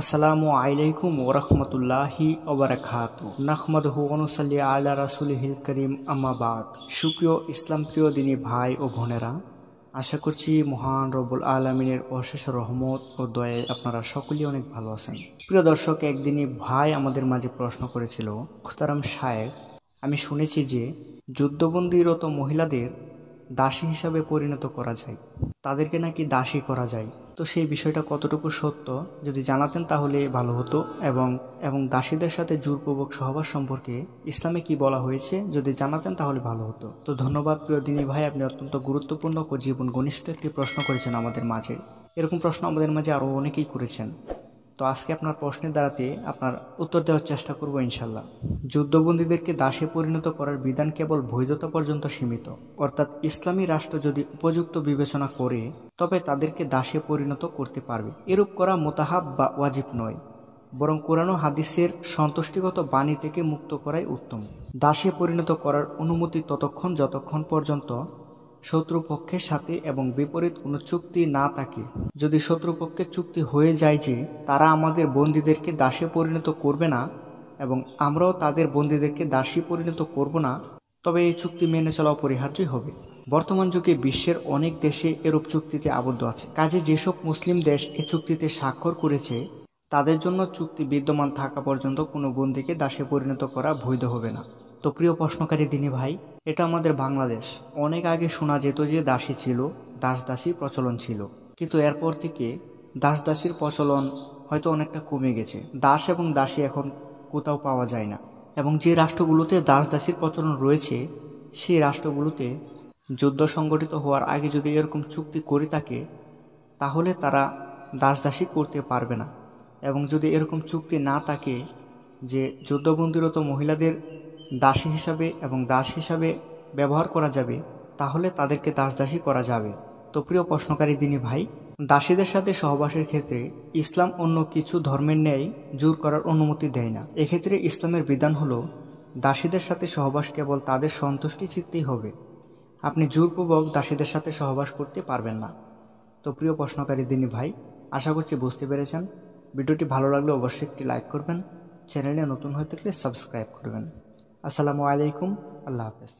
আসসালামু আলাইকুম ওরহমতুল্লাহি ওবরাকাত নাহমদহু অনুসাল্লি আলা রাসুলহিল করিম আমাবাদ সুপ্রিয় ইসলাম প্রিয় দিনী ভাই ও বোনেরা, আশা করছি মহান রবুল আলমিনের অশেষ রহমত ও দয়ায় আপনারা সকলেই অনেক ভালো আছেন। প্রিয় দর্শক, একদিনই ভাই আমাদের মাঝে প্রশ্ন করেছিল খুতারাম সাহেব আমি শুনেছি যে যুদ্ধবন্দীরত মহিলাদের দাসী হিসাবে পরিণত করা যায়। তাদেরকে নাকি দাসী করা যায়। তো সেই বিষয়টা কতটুকু সত্য, যদি জানাতেন তাহলে ভালো হতো এবং এবং দাসীদের সাথে জোরপূর্বক সহবাস সম্পর্কে ইসলামে কি বলা হয়েছে, যদি জানাতেন তাহলে ভালো হতো। তো ধন্যবাদ প্রিয় দিনী ভাই, আপনি অত্যন্ত গুরুত্বপূর্ণ ও জীবন ঘনিষ্ঠ একটি প্রশ্ন করেছেন আমাদের মাঝে। এরকম প্রশ্ন আমাদের মাঝে আরও অনেকেই করেছেন। তো আজকে আপনার প্রশ্নের দ্বারাতে আপনার উত্তর দেওয়ার চেষ্টা করব ইনশাল্লাহ। যুদ্ধবন্দীদেরকে দাসে পরিণত করার বিধান কেবল বৈধতা পর্যন্ত সীমিত। অর্থাৎ ইসলামী রাষ্ট্র যদি উপযুক্ত বিবেচনা করে, তবে তাদেরকে দাসে পরিণত করতে পারবে। এরূপ করা মোতাহাব বা ওয়াজিব নয়, বরং কোরআন হাদিসের সন্তুষ্টিগত বাণী থেকে মুক্ত করাই উত্তম। দাসে পরিণত করার অনুমতি ততক্ষণ যতক্ষণ পর্যন্ত শত্রুপক্ষের সাথে এবং বিপরীত কোনো চুক্তি না থাকে। যদি শত্রুপক্ষের চুক্তি হয়ে যায় যে তারা আমাদের বন্দীদেরকে দাসে পরিণত করবে না এবং আমরাও তাদের বন্দীদেরকে দাসী পরিণত করব না, তবে এই চুক্তি মেনে চলা অপরিহার্যই হবে। বর্তমান যুগে বিশ্বের অনেক দেশে এরূপ চুক্তিতে আবদ্ধ আছে। কাজে যেসব মুসলিম দেশ এ চুক্তিতে স্বাক্ষর করেছে, তাদের জন্য চুক্তি বিদ্যমান থাকা পর্যন্ত কোনো বন্দীকে দাসে পরিণত করা বৈধ হবে না। তো প্রিয় প্রশ্নকারী দিনী ভাই, এটা আমাদের বাংলাদেশ। অনেক আগে শোনা যেত যে দাসী ছিল, দাস দাসীর প্রচলন ছিল। কিন্তু এরপর থেকে দাস দাসীর প্রচলন হয়তো অনেকটা কমে গেছে। দাস এবং দাসী এখন কোথাও পাওয়া যায় না। এবং যে রাষ্ট্রগুলোতে দাস দাসীর প্রচলন রয়েছে, সেই রাষ্ট্রগুলোতে যুদ্ধ সংগঠিত হওয়ার আগে যদি এরকম চুক্তি করে থাকে, তাহলে তারা দাস দাসী করতে পারবে না। এবং যদি এরকম চুক্তি না থাকে যে যুদ্ধবন্দিরত মহিলাদের দাসী হিসাবে এবং দাস হিসাবে ব্যবহার করা যাবে, তাহলে তাদেরকে দাস দাসী করা যাবে। তো প্রিয় প্রশ্নকারী দিনী ভাই, দাসীদের সাথে সহবাসের ক্ষেত্রে ইসলাম অন্য কিছু ধর্মের ন্যায় জোর করার অনুমতি দেয় না। এক্ষেত্রে ইসলামের বিধান হলো, দাসীদের সাথে সহবাস কেবল তাদের সন্তুষ্টি চিত্তেই হবে। আপনি জোরপূর্বক দাসীদের সাথে সহবাস করতে পারবেন না। তো প্রিয় প্রশ্নকারী দিনী ভাই, আশা করছি বুঝতে পেরেছেন। ভিডিওটি ভালো লাগলে অবশ্যই একটি লাইক করবেন, চ্যানেলে নতুন হয়ে থাকলে সাবস্ক্রাইব করবেন। আসসালামু আলাইকুম আল্লাহ হাফেজ।